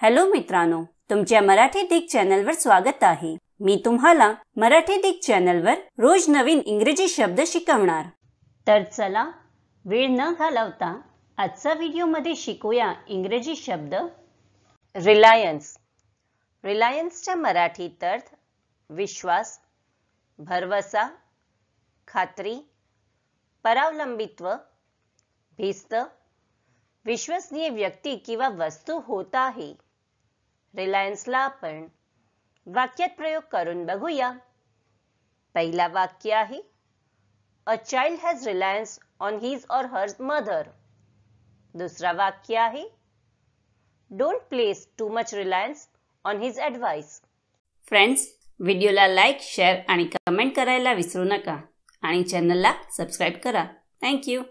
Hello मित्रांनो तुमच्या मराठी दिग चॅनलवर स्वागत आहे. मी तुम्हाला मराठी दिग चॅनलवर रोज नवीन इंग्रजी शब्द शिकवणार. तर चला वेळ न घालवता आजचा व्हिडिओमध्ये शिकूया इंग्रजी शब्द रिलायन्स. रिलायन्सच्या मराठीत अर्थ विश्वास भरवसा खात्री परावलंबित्व भिस्त विश्वसनीय व्यक्ती किंवा वस्तू होत आहे. रिलायन्सला आपण वाक्यात प्रयोग करून बघूया. पहिला वाक्य आहे a child has reliance on his or her mother दुसरा वाक्य आहे don't place too much reliance on his advice friends व्हिडिओला लाईक शेअर आणि कमेंट करायला विसरू नका. आणि चॅनलला सबस्क्राईब करा. थँक्यू